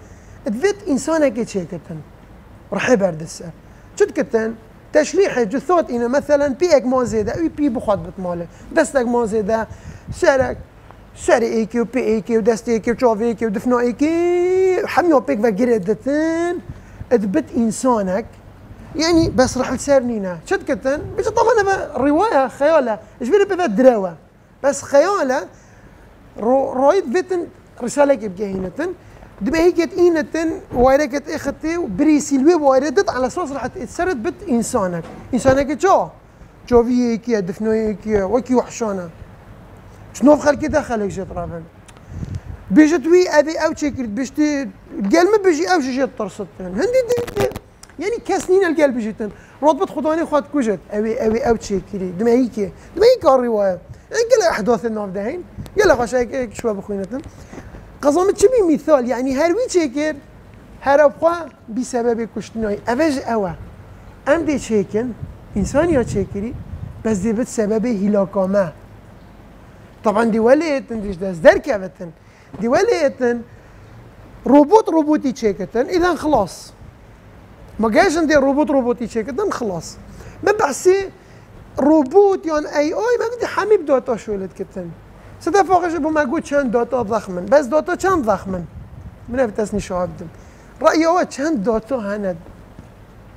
تفيت إنسانة كي شيء كتن رحي برد السر شد كتن تشريح جثوت إنا مثلا بيك ما أو بي بخواد بتماله. دستك ما زيادة سرك سر ايكي و بي ايكي و دست ايكي و چاو ايكي و دفنا ايكي حميو بيك وقردتن اثبت إنسانك. يعني بس رح لسرنينا شد كتن؟ بيجي طبعا أنا رواية خيالة. إيش بينا دراوة؟ بس خيالة. رو رويد بيتن رسالة كيف جاهينتن دبا هي كت اينتن وايركت إختي بريسي الوي وايردت على أساس راح تسرد بت إنسانك. إنسانك جو جو في هيك دفنو هيك وكي وحشانة. شنو خلقي دخلك جت رافن بيجت وي ابي أو تشكرت بيجتي القلب بيجي أو جيت طرستن هندي دي يعني كاسنين القلب جيتن رتبة خداني خد كوجت ابي ابي أو تشكري دم هيك دم هيك الرواية. قال أحداث النوف دهين قال خش هيك شو بخوينتن قزمت شبي مثال. يعني هروي تشكر هربخوا بسبب كشتناي أفج أوا. ام دي تشكن إنسان يا تشكري بس دي بسبب هلاكامه طبعا دي وليتن ديش داس دركبتن دي وليتن روبوت روبوتي تشيكتن إذا خلاص. ما جاش عندي روبوت روبوتي تشيكتن خلاص. ما بحسي روبوت يعني إي آي ما بدي حميب دوتا شو كتن سدا فوقش ابو ما قلت شان دوتا ضخمن. بس دوتا كان ضخمن. من افتسني شو عبدم رأيي هو كان دوتا هنا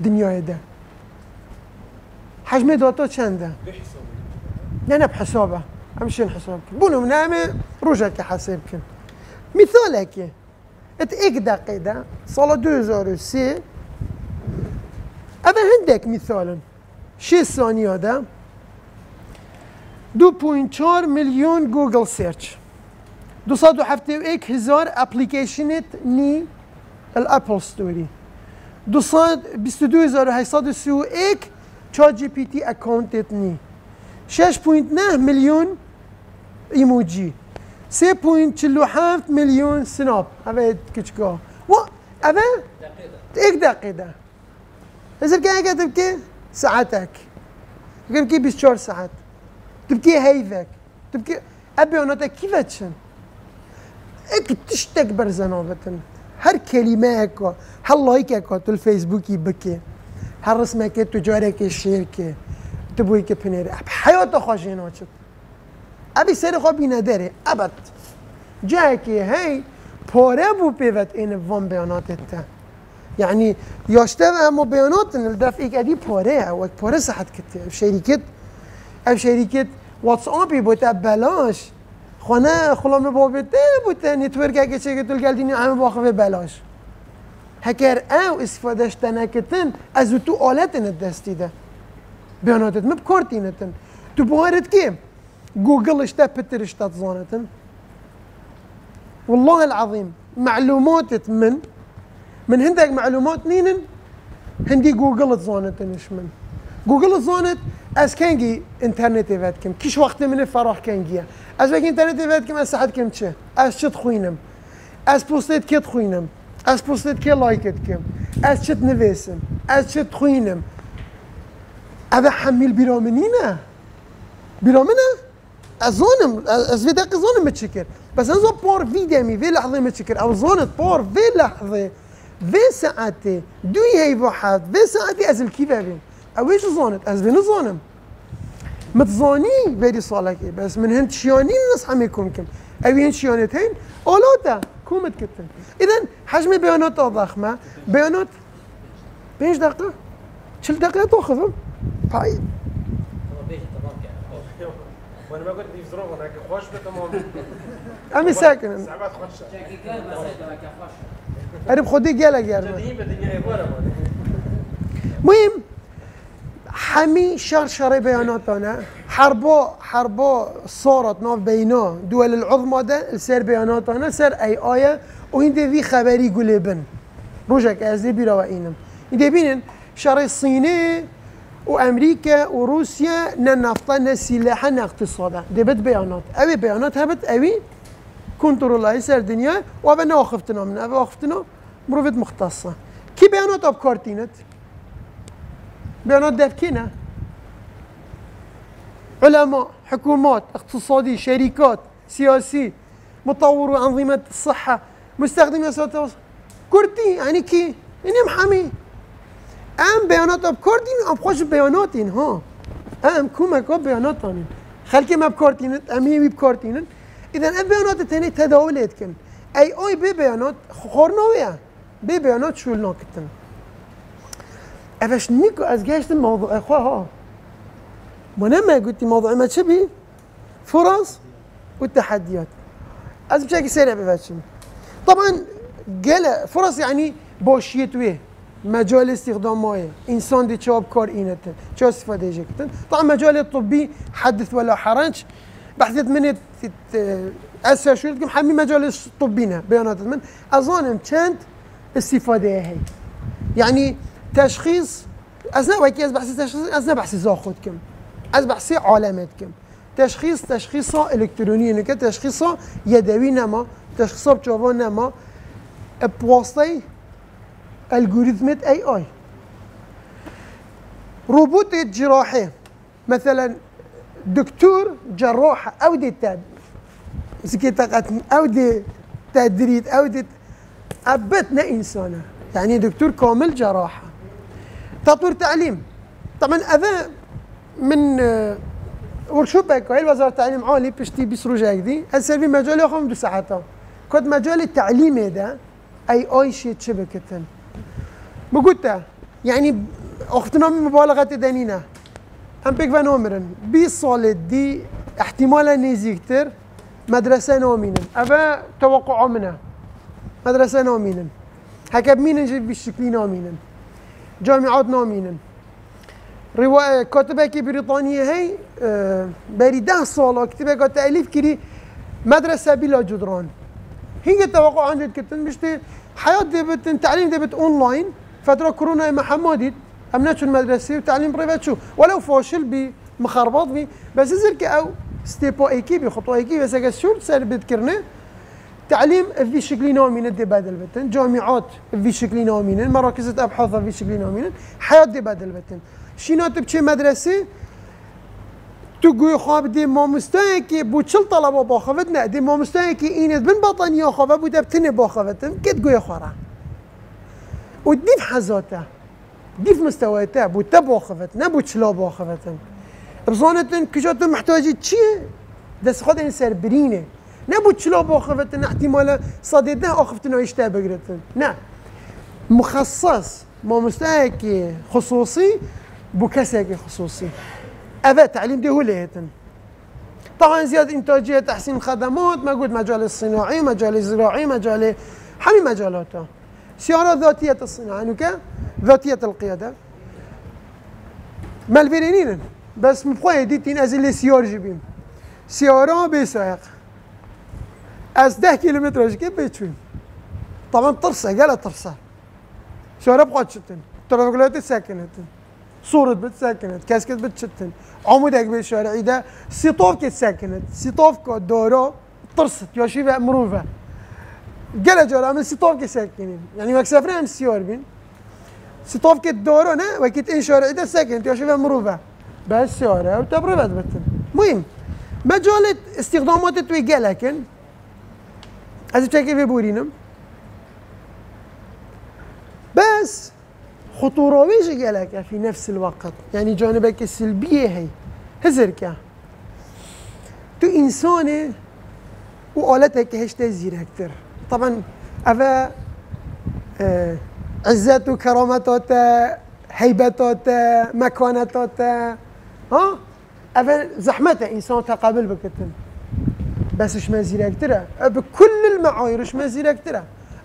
دنيا ده. حجم دوتا كان ده؟ بحسابي أنا بحسابه. امشين حسابك بونو منامي روجك حسابك مثالك ات اك دقيقة صالة دوزارو سي. اذا عندك مثالا شي ثانية ده 2.4 مليون جوجل سيرش 271 هزار اپلیکیشنت نی الاپل ستوری 222831 تشات جي بي تي اکانتت ني. 6.9 میلیون ايموجي سي بوينت چلو هفت مليون سناب. هذا كتشكو و هذا ايك دقيقة إذا كان تبكي ساعتك تبكي 24 ساعات تبكي هيفك تبكي ابي ونوتك كيف تشن اك تشتك برزنوبتن هر كلمة هكا هر لايك هكا تو الفيسبوك يبكي هر رسمك تجارك شيركي تبوي كبنيري بحياته خوشينا شت ابي سر خو بيندري ابد. جاكي هي پاره بو بيوت این وان بیانات تا. يعني ياشتغل مو بيانات ان الدفع ايك ادي پاره او پاره كت شركت او شركت واتس ابي بوتا بلاش. خانه خلام بابته بوتا نتورك اگه چه گتول گلدینی همه باخوه بلاش. هکر او استفادهش تنکتن از تو آلت دستی ده. بیاناتت مب کارتینتن تو بوارد که جوجل اشتا بتر اشتا تزانتن والله العظيم معلومات من؟ من هندك معلومات نينن؟ هندي جوجل تزانتن إيش من؟ جوجل تزانت از كنجي إنترنت فاتكم كيش وقت من الفرح كنجي از وقت إنترنت فاتكم از ساعت كم تشه از شت خوينم از بوستيت كيت خوينم از بوستيت كي لايكت كم از شت نفيسم از شت خوينم هذا حميل برامنينا برامنا ازونم از في زونم متشكر بس انزو بور في دمي في لحظة متشكر او زونت بور في لحظة في ساعتي دوي هي واحد في ساعتي از الكيفابين او ايش زونت از بين زونم. متزاني بيدي صالك بس من هند شيانين الناس عم يكون كم او هند شيانتين اولاتا كومت كتن اذا حجم بيانات ضخمة بيانات بيش دقيقة شل دقيقة تاخذهم طيب من ما قلت لي في ظروف انا كخوش بتمام امي ساكن ساعات خوش انا بخودي قالك يا مهم همین شرشره بیاناتانه هر با هر با صورت ناف بینا دول العظم ده سر بیاناتانه سر ای آیه و این دوی خبری گلی بن روشک از دی بیرا اینم این دی بینن شر صینه وأمريكا وروسيا ننفطا نسلاحا اقتصادا دي بد بيانات. أوي بيانات هبت أوي كنترول سر دنيا. وابنا واخفتنا من ابي واخفتنا مروفت مختصة. كي بيانات أب كارتينت؟ بيانات دفكينا علماء حكومات اقتصادي شركات سياسي مطور أنظمة الصحة مستخدمي وسائل التواصل كرتي يعني كي؟ يعني محامي. ام بیانات آب کردین ام خوش بیاناتین ها. ام بیانات آنین خلکی ما بکارتینن امی بی بکارتینن اذا ام بیانات تنی تداولت کن. ای اوی بی بیانات خورنویه بی بیانات شول ناکتن. افش نیکو از گشت موضوع خواه ها. ما نما قلت موضوع ما چه بي فرص والتحديات از بشكل سريع بفاتشم طبعا قال فرص يعني بوشيت ويه مجال استخدام مايه انسان دي شاب كار اينتن شو استفاده جكتن طبعا مجال الطبي حدث ولا حرج. بحثت من اسا شو لكم حمي مجال الطبينا بيانات من. اظن كانت استفاده هي يعني تشخيص اثناء وكي از بحث تشخيص اثناء بحث زاخدكم از بحث علامتكم تشخيص تشخيصا الكتروني انك تشخيصا يدوي نما تشخيصا بجوابان نما. بواسطه الجوريثمات اي اي روبوت جراحي مثلا دكتور جراحة أو دي تاد أو دي تدريد أو دي أبتنا إنسانة يعني دكتور كامل جراحة. تطوير تعليم. طبعا هذا من ورشوب هاي وزاره التعليم عالي بشتي بيسرو جايدي هسه في مجال ياخذ دو ساعات كنت مجال التعليم هذا اي اي شيء شبكة. بقولتا يعني أختنا من مبالغة دانينا هم بيك فان عمرن. بي صالد دي احتمالا نيزيكتر مدرسة نومينا أبا توقع منا مدرسة نومينا هكب مين نجيب بالشكل نومينا جامعات نومينا رواية كاتبة بريطانية هي آه بري ده سالة كتبة تأليف كري مدرسة بلا جدران. هي توقع عندي كتن مشتي حياة دبت تعليم دبت اونلاين فترة كورونا ما حماديت امناتش المدرسة وتعليم بريفات شو؟ ولو فاشل بمخربط بي بس زرك أو ستيبو ايكيبي خطوة ايكيبي بس شو سر بتكرنه تعليم في شكل نومين دي بدل بتن جامعات في شكل نومين مراكز ابحاث في شكل نومين حياة دي بدل بتن. شینات بچه مدرسة؟ تو گوی خواب دی مامستایی که بو چل طلبة با خوابت نه دی مامستایی که اینت بن بطانیا خوابة بوده بتنه با خوابتن کت گوی خواره و دیف حزاته دیف مستویته بو تبا خوابت نه بو چلا با خوابتن بزانتن کجاتون محتاجی چیه؟ دست خود این سر برینه نه بو چلا با خوابتن احتمالا صادیده آخفتن و اشتها بگرتن نه. مخصص مامستایی که خصوصی بكسك خصوصي أبا تعليم دي هو ليتن طبعا زيادة إنتاجية تحسين خدمات موجود مجال الصناعي مجال الزراعي مجال حمي مجالاته سيارة ذاتية الصناعة. نوكا ذاتية القيادة. مالفيرينين بس مبقى ديتين از اللي سيار جيبين. سيارة بيسايق. أز 10 كيلومتر كيف بيتشوين؟ طبعا طرسة قالت طرسة سيارة بقى تشتن ترى ساكنة. صورة بتسكنت كاسكت بتشتن عمودك بالشارع ده سيطوف سكنت سيطوف دورو طرست يوشيفا مروفة. قال جورا من سيطوف ساكنين يعني ما كسفنا سيور بين سيطوف دورو نا وكيت ان شارع ده سكنت يوشيفا مروفة بس شارع وتبربت بتن مهم مجال استخدامات توي لكن از تشكي في بورينم بس خطورويش جالك في نفس الوقت يعني جانبك السلبية هي هزركا تو إنسانة وقالتك هشتا زيركتر طبعا أفا آه عزت وكرامتات هيبتات مكانتات ها؟ أفا زحمته إنسان تقابل بكتن. بس إش ما زيركتره بكل المعايير إش ما زيركتره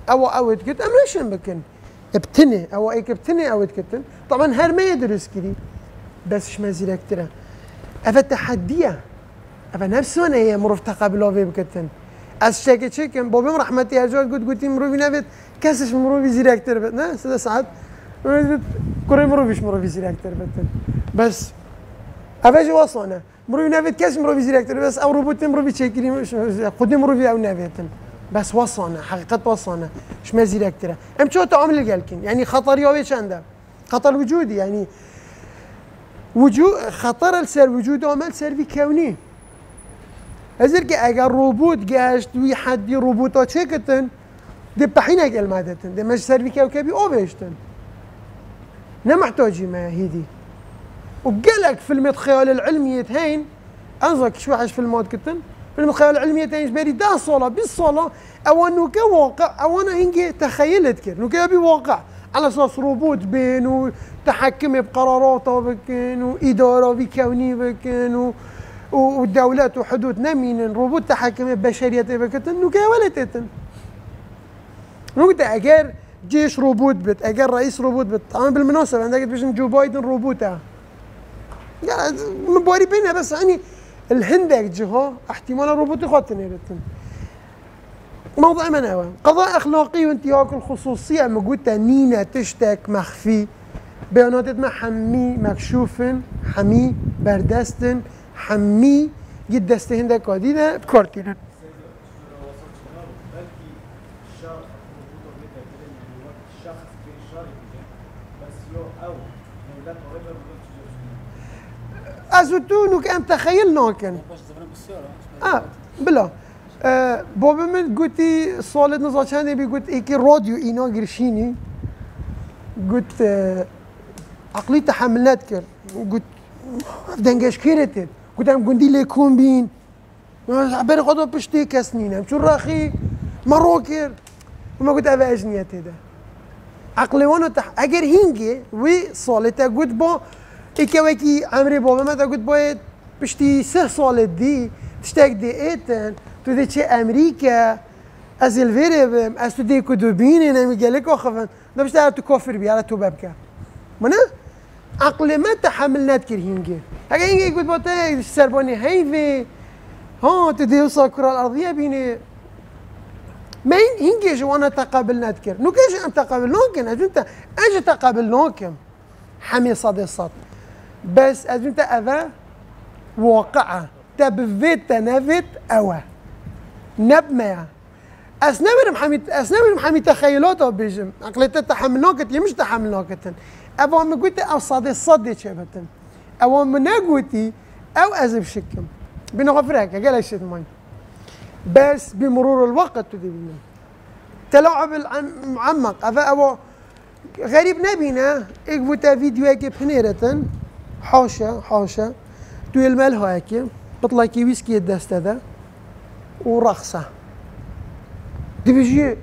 أو أو تكت امرشن بكن؟ ابتني أو إيك ابتني أو تكتن طبعا هر ما يدرس كذي بس إيش ما زيرك ترى. أفا تحدية. أفا نفسه أنا هي مرف تقابلو في بكتن. از شاكي تشيكن بوبي رحمتي هرجوت قلت قلت مروفي نبت كاسش مروفي زيرك ترى نا سيدا ساعات كوري مروفيش مروفي زيرك ترى بس. افا جو وصلنا مروفي نبت كاش مروفي زيرك ترى بس أو روبوتي مروفي تشيكري خدي مروفي أو نبتن بس وصلنا حقيقة وصلنا إيش ما زيد اكتره ام شو تعمل قالكن يعني خطر يوي عنده خطر وجودي يعني وجود خطر السر وجود عمل سيرفي كوني ازرك اگر روبوت گشت وی حدی روبوتا چکتن ده بحین اگل مدتن ده مش سروی کوکبی أو بهشتن. نمحتاجي ما هيدي وقالك فيلم الخيال العلمية هين انظر شو حاج فيلمات كتن فيلم الخيال العلمية هين بري دا صلاة بالصلاة أو انه كواقع أو أنا هنجي تخيلت كر انه بواقع على أساس روبوت بين وتحكم بقراراته بكن واداره بكوني بكن والدولات وحدود نمين روبوت تحكم ببشرية بكتن انه ولتتن نقطة اجر جيش روبوت بت اجر رئيس روبوت بت طبعا بالمناسبة عندك بيش جو بايدن روبوتا. يعني مباري بينها بس يعني الهندك جهة احتمال روبوت خاطر نيرتن موضوع مناوى قضاء أخلاقي وانتهاك الخصوصية. موجود نينا تشتك مخفي. بيانات ما حمي مكشوف حمي بردستن. حمي جد دسته هندك قادينا بكارتينا از تو نوك ام تخيل ناكن آه بلا. آه بابا من قلتي صالت نزا بي قلت ايكي راديو اينا قرشيني قلت آه عقلي تحملات كر قلت دنگش كيرتت گفتم گندی لکون بین. بر خدا پشت کس نینم. چون رخی ما و ما گفت او اجنیت ده اقلوانو تح... اگر هینگه وی سالتا گفت با ایک وکی امری بابا ما گفت باید پشتی سه سال دی تشتک دی ایتن. تو دی چه امریکا از الویره بم. از تو دی کدو بینه نمیگه لکا خفن نبشت تو کافر بیاره تو ببکم منه؟ عقل تحمل نذكر هينجي هكا هينجي قلت باتا سرباني هيفي. ها تدي وصل الكرة الأرضية بيني. ما هينجي جو أنا تقابل نذكر نو كيش أنت تقابل نوكن أنت أجي تقابل نوكم حمي صدي صد بس از أنت اذا واقعة. تبفيت تنفت اوا نبمع اسنبر محمي اسنبر محمي تخيلات بيجم. عقلية تحملناكت مش تحملناكت أبو ما قلت أو صادي صدي شبتن. أو من قلتي أو أزب شكم. بنغفرك قال إيش ماي. بس بمرور الوقت تدي تلاعب المعمق أفا أبو غريب نبينا إقبوتا فيديو هيك بنيرتن حاشا حاشا توی المال هاكي. بطلع كي ويسكي الدست Dibiji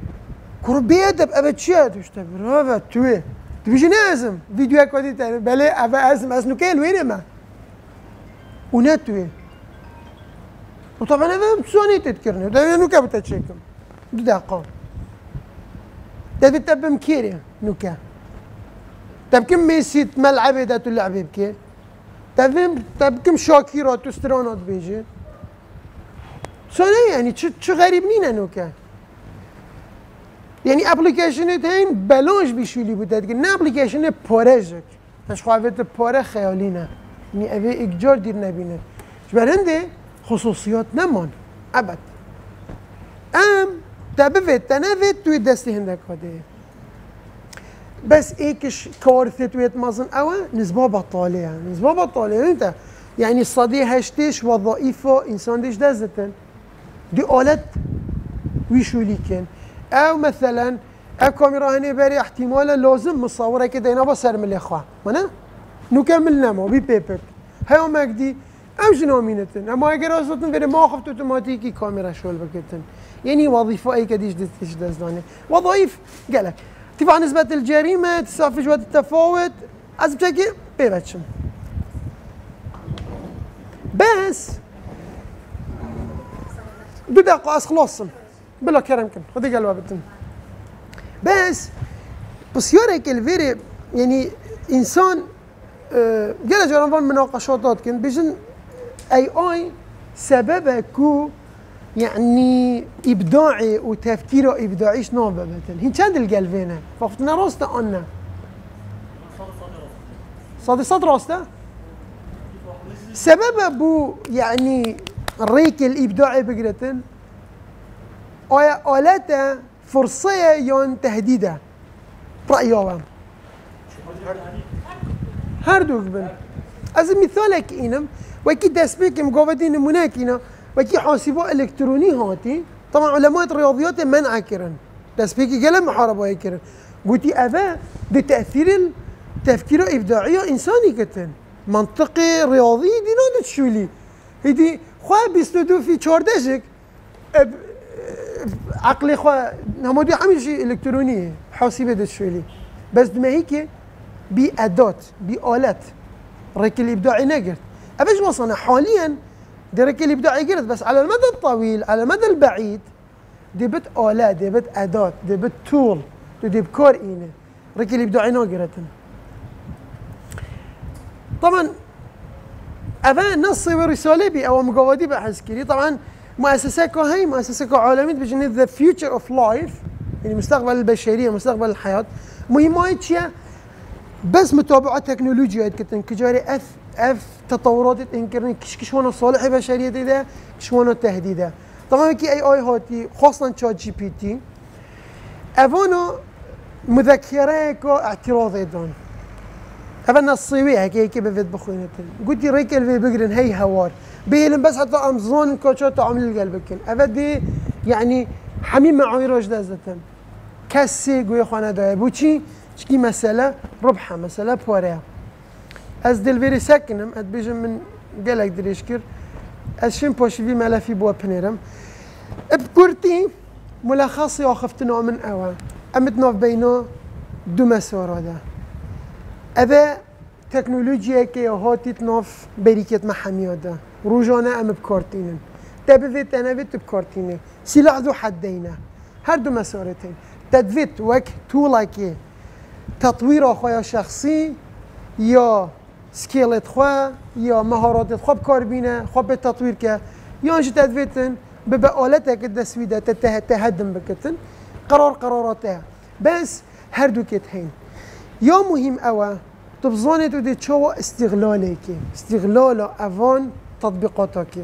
kurun بیادب اوه چیه دوشته برو توی دبیجی نه ازم ویدیو کدی تر بله اوه ازم از نکه الوینه من و نه توی و طبعا اوه بسونی تد کرنه ده نکه بته چیکم دو دقا ده بتا بمكيري نكه طب كم ميسيت ملعبي ده تلعبي بكي طب طب كم شاكيرات استرانات بيجي سونه یعنی چه غریب نینه نکه؟ یعنی اپلیکیشن این بلونج بیشولی بوده دیگه نه اپلیکیشن پاره جک تشخواهویت خب پاره خیالی نه. یعنی اوه اگجار دیر نبینه. برنده خصوصیات نمان ابد. ام تا تنه توی دستی هندک کاده بس ايكش كوارثة تويت مازن اوا نزبابة بطاله نزبابة طالية انت يعني یعنی یعنی صدي هشتيش ضعیفه انسان دیش دازتن دي آلت ویشولی کن. أو مثلا أو كاميرا هني بري احتمالا لازم مصورة كده ينبا سر من الإخوة. منا نكمل نمو بي بيبر هاو مجدي أو جنو مينتن أما اگر ازتن بري ما خفت اوتوماتيكي كاميرا شول بكتن يعني وظيفة اي كديش ديش دزداني وظائف قالك ارتفاع نسبة الجريمة تساوي في جوات التفاوت از بشكل بيبتشم بس. دو دقائق از بلا كرم كن خدي قلبها بتن بس بس يوريك الفيري يعني إنسان أه قال جرام مناقشات كن. بيجن أي آي سببه كو يعني إبداعي وتفكيره إبداعيش نوبه مثلا هي كان القلبينه فقفتنا راسته أنا صادي صد راسته؟ سبب أبو يعني الريك الإبداعي بقرتن. آلته فرصة يون تهديده رأيهم هردوك بن. از مثالك اینم وكي دست بكم قوة مناكينا وكي حاسبه الكتروني هاتي طبعا علماء الرياضيات منع كرن بس بيكي قلم محاربة كرن قلتي أفا بتأثير تفكير ابداعي انساني كتن منطقي رياضي دي نادت شولي هدي خواه بيستودو في چاردشك عقلي خواه نمودي همين شيء الكتروني حاسبه دت شولي بس دما هيك بأداة بآلات ريك الإبداعي نقرت أبش وصلنا حاليا دي ريك الإبداعي قرت بس على المدى الطويل على المدى البعيد دي بت آلات دي بت أداة دي بت تول دي بكور إينه ريك الإبداعي نقرتن طبعا أبا نص ورسالة بي أو مقودي بحس طبعا هي مؤسسة كو عالمية بجنة ذا فيوتشر اوف لايف يعني مستقبل البشرية مستقبل الحياة. مهمة تشيا بس متابعة تكنولوجيا. كتن كجاري اف اف تطورات انكرن كش كش هون صالح بشرية ده كش هون تهديده طبعا كي اي اي هاتي خاصة تشات جي بي تي افونو مذكرة كو اعتراض دون افنا الصيوي هيك هيك بفيت بخوينتن. قلت ريك الفي بقرن هي هوار. بيلم بس حتى امزون كوتشو عمل القلبكن افدي يعني معوي روش دازتن كسي قوي خانه داي بوچي شكي مسألة؟ ربحة مسألة بوريا از دلبيري ساكنم اد بيجم من قالك دريشكر از شم بوشي ملفي بوا بنيرم بكورتي ملخص ياخفت نوع من أوا. امتنا بينو دو مسار ده. ابا تكنولوژیا که هاتیت ناف بریکت محمیاده روزانه ام بکارتینن. تبفيت أنا فيت بكارتينه سلاح ذو حدينه هر دو مسارتين تدفيت وك تولاكي تطوير اخويا شخصي يا سكيلت خوا يا مهارات خوا بكار بينه خوا بالتطوير كه يا انش تدفيتن ببقالتك الدسويدة تهدم بكتن قرار قراراتها بس هر دو كت هين يا مهم أوا تبزاني تودي تشو استغلالك استغلال أفان تطبيقاتك.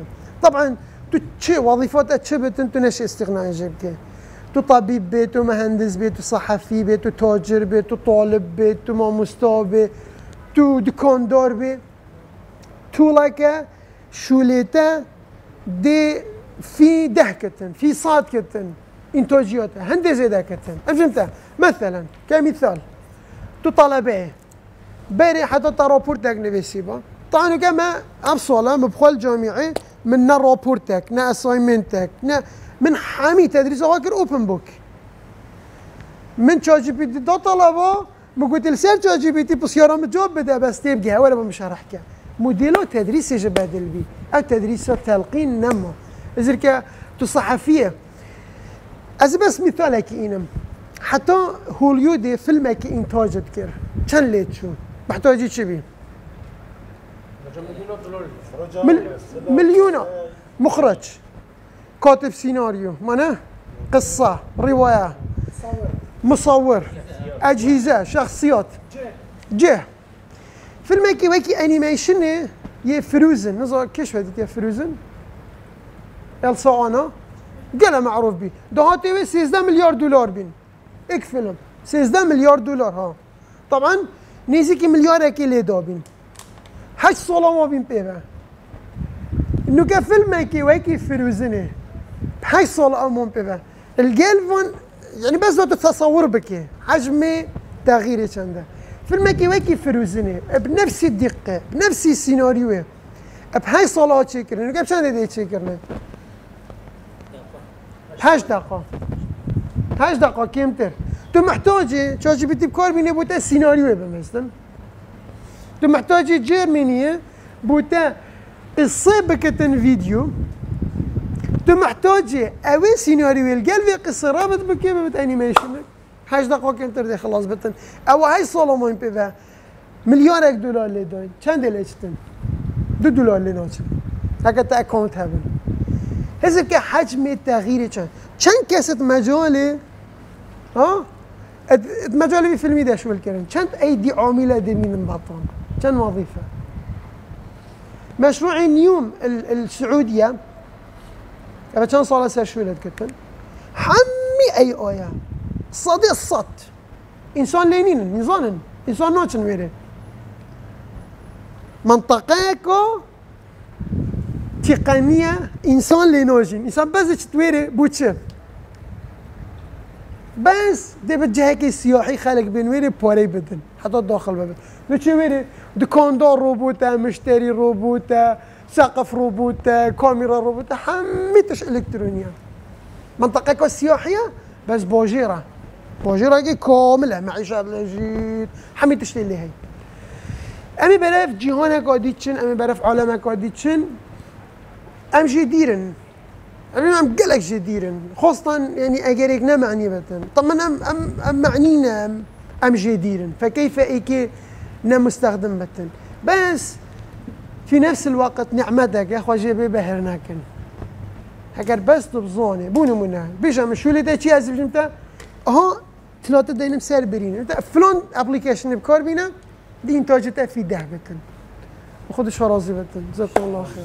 طبعا تو چه وظيفات چه بتن تو نش استغناء جبك تو طبيب بيت تو مهندس بيت تو صحفي بيت تو تاجر بيت تو طالب بيت تو ماموستا بيت تو دكاندار بيت تو لايك شوليتا دي في دهكة في صادكة انتاجياتها هندسة دهكة فهمت مثلا كمثال تو طلبه بري حتى رابورتك نفسيبا طبعا كما أبصلا مبخل جامعي من رابورتك نا اسايمنتك نا من حامي تدريس واكر اوبن بوك من تشات جي بي تي دو طلبه قلت لسير تشات جي بي تي بس يرى مجاوب بدا بس تبقى ولا مش راح موديلو تدريس يجي بدل بي. أو تدريس تلقين نما اذا تصحفيه از بس مثالك إنم حتى هوليودي فيلمك إنتاج تكر كان ليت شو؟ محتاجي شو بيه مل مليون مخرج. كاتب سيناريو معناه قصة رواية. مصور. أجهزة شخصيات جه. فيلم هيك ويكي انيميشن يه فروزن. نظر كيش بدت يا فروزن؟ السا أنا قال معروف بي دهاتي 13 مليار دولار بين اك فيلم 13 مليار دولار ها. طبعا نيزيكي مليار هيك لي دابين هشت سالا ما بین پیوه اینو که فیلم کی وکی فروزنه هشت سال امام پیوه الجلفون يعني بس لو تتصور بك حجم تغيير چنده فيلم كي وكي فروزنه بنفس الدقة بنفس السيناريو بهاي صلاة شكرنا قبل شان دي شكرنا هاش دقة هاش دقة كيمتر تو محتاجة شو جي بي بكار بيني بوتا سيناريو بمثلا تو محتاج جيرمانية بوتا الصيبكة فيديو تو محتاج أوي سيناريو القلبي قصة رابط بكي بت انيميشن هاش دقائق انتر خلاص بتن. أو هاي سولومون بيفا مليار دولار لي دوين چند ليشتن دو دولار لي نوچ هكا تا اكونت هبن. هذا كحجم التغيير چند؟ چند كاسة مجالي ها؟ مجالي في فيلمي ده شو الكلام چند ايدي عاملة دي من بطن وظيفة. مشروع نيوم السعودية أبا كان صار سر شو كتن حمي أي آية صدي الصد إنسان لينين نظان إنسان نوشن ويري. منطقة تقنية إنسان لينوجين. إنسان بس تويري؟ بوتشف بس دي بتجهك سياحي خلق بين ويري بوري بدن. حتى داخل ببن لكي ويري؟ دكاندار روبوتا مشتري روبوتا سقف روبوتا كاميرا روبوتا حميتش الكترونيا منطقة سياحية بس بوجيرة. بوجيرة كاملة معيشة لجيت حميتش اللي هي امی برف جیهان قادیچن امی برف عالم قادیچن أم جي ديرن امی أم قلق جي ديرن خاصة يعني اگر نمعني بتن. طبعا ام ام أم معنينا جي ديرن. فكيف إيكي نمستخدم بتن بس في نفس الوقت نعمتك يا أخوة جيبي بهرناكن. اگر بس تبزوني بونو منا. بيجا من شو اللي دا ازب جمتا ثلاثة دينم سر برين فلان ابلكيشن بكار بينا دي انتاجته في ده بتن. وخدش راضي بتن. جزاكم الله خير.